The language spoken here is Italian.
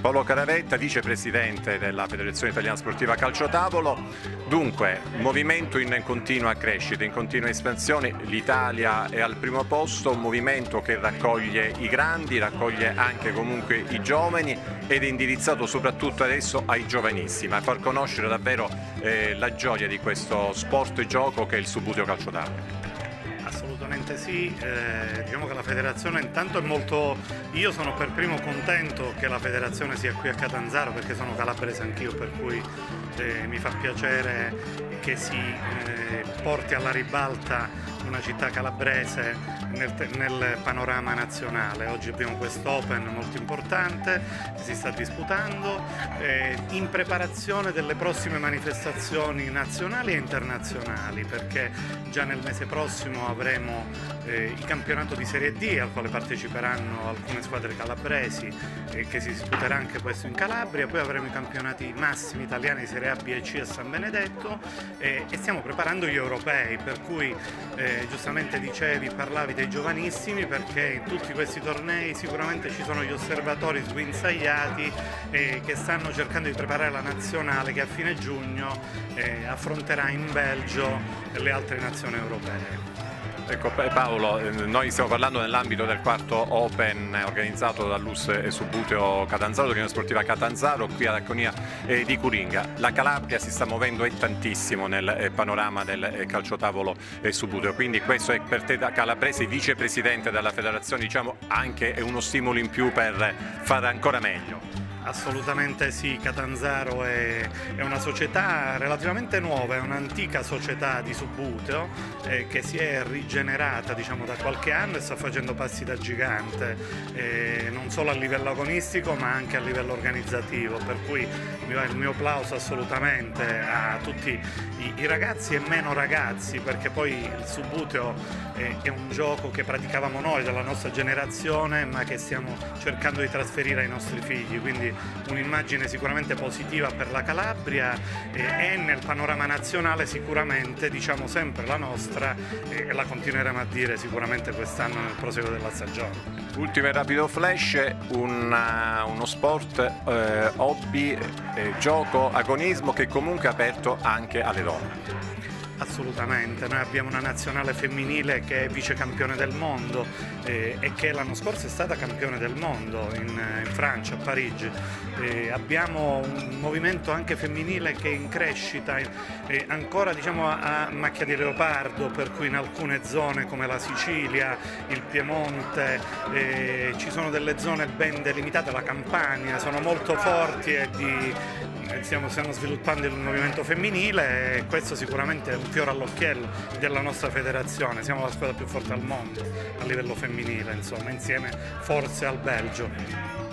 Paolo Caravetta, vicepresidente della Federazione Italiana Sportiva Calcio Tavolo. Dunque, movimento in continua crescita, in continua espansione, l'Italia è al primo posto, un movimento che raccoglie i grandi, raccoglie anche comunque i giovani ed è indirizzato soprattutto adesso ai giovanissimi, a far conoscere davvero eh, la gioia di questo sport e gioco che è il Subuteo Calcio Tavolo. Assolutamente sì, eh, diciamo che la federazione intanto è molto, io sono per primo contento che la federazione sia qui a Catanzaro perché sono calabrese anch'io per cui eh, mi fa piacere che si eh, porti alla ribalta una città calabrese nel, nel, panorama nazionale. Oggi abbiamo quest'Open molto importante si sta disputando eh, in preparazione delle prossime manifestazioni nazionali e internazionali perché già nel mese prossimo avremo eh, il campionato di Serie D al quale parteciperanno alcune squadre calabresi eh, che si disputerà anche questo in Calabria, poi avremo i campionati massimi italiani di Serie A, B e C a San Benedetto e stiamo preparando gli europei per cui eh, giustamente dicevi, parlavi dei giovanissimi perché in tutti questi tornei sicuramente ci sono gli osservatori sguinzagliati eh, che stanno cercando di preparare la nazionale che a fine giugno eh, affronterà in Belgio le altre nazioni europee. Ecco Paolo, eh, noi stiamo parlando nell'ambito del quarto Open organizzato dall'US e Subuteo Catanzaro, l'Unione Sportiva Catanzaro, qui ad Acconia di Curinga. La Calabria si sta muovendo tantissimo nel eh, panorama del calcio tavolo e Subuteo, quindi questo è per te da calabrese, vicepresidente della federazione, diciamo anche uno stimolo in più per fare ancora meglio. Assolutamente sì, Catanzaro è, è, una società relativamente nuova, è un'antica società di Subuteo eh, che si è rigenerata diciamo, da qualche anno e sta facendo passi da gigante, eh, non solo a livello agonistico ma anche a livello organizzativo, per cui il mio applauso assolutamente a tutti i, i ragazzi e meno ragazzi, perché poi il Subuteo è, è un gioco che praticavamo noi della nostra generazione ma che stiamo cercando di trasferire ai nostri figli. Quindi un'immagine sicuramente positiva per la Calabria e nel panorama nazionale sicuramente diciamo sempre la nostra e la continueremo a dire sicuramente quest'anno nel proseguo della stagione. Ultimo e rapido flash, una, uno sport eh, hobby, eh, gioco, agonismo che comunque è aperto anche alle donne. Assolutamente, noi abbiamo una nazionale femminile che è vice campione del mondo eh, e che l'anno scorso è stata campione del mondo in, in Francia, a Parigi. Eh, abbiamo un movimento anche femminile che è in crescita, eh, ancora diciamo, a macchia di leopardo, per cui in alcune zone come la Sicilia, il Piemonte, eh, ci sono delle zone ben delimitate, la Campania, sono molto forti e di, stiamo, stiamo sviluppando il movimento femminile e questo sicuramente è un fiore all'occhiello della nostra federazione, siamo la squadra più forte al mondo a livello femminile, insomma, insieme forse al Belgio.